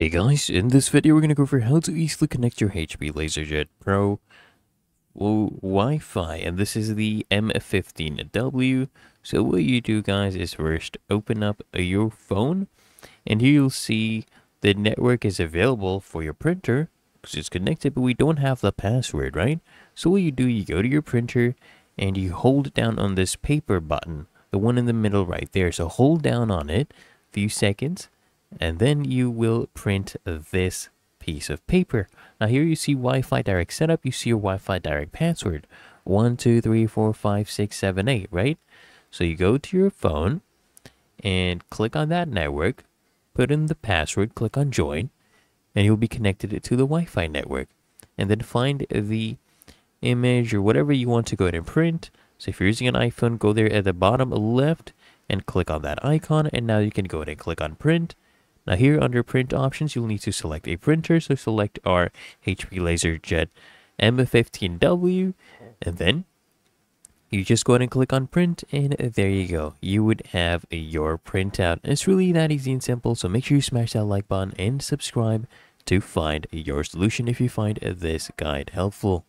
Hey guys, in this video we're going to go over how to easily connect your HP LaserJet Pro Wi-Fi and this is the M15W. So what you do guys is first open up your phone and here you'll see the network is available for your printer because it's connected but we don't have the password, right? So what you do, you go to your printer and you hold down on this paper button, the one in the middle right there. So hold down on it a few seconds and then you will print this piece of paper. Now here you see Wi-Fi direct setup, you see your Wi-Fi direct password. One, two, three, four, five, six, seven, eight, right? So you go to your phone and click on that network, put in the password, click on join, and you'll be connected to the Wi-Fi network. And then find the image or whatever you want to go ahead and print. So if you're using an iPhone, go there at the bottom left and click on that icon. And now you can go ahead and click on print now here under print options, you'll need to select a printer. So select our HP LaserJet M15W and then you just go ahead and click on print and there you go. You would have your printout. It's really that easy and simple. So make sure you smash that like button and subscribe to find your solution if you find this guide helpful.